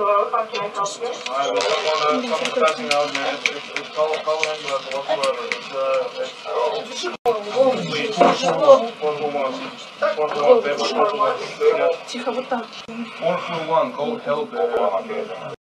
Hello, how can I help you? I was on, out, man. It's, call, call whatsoever. It's, uh, it's. Please, Тихо, вот так. Help.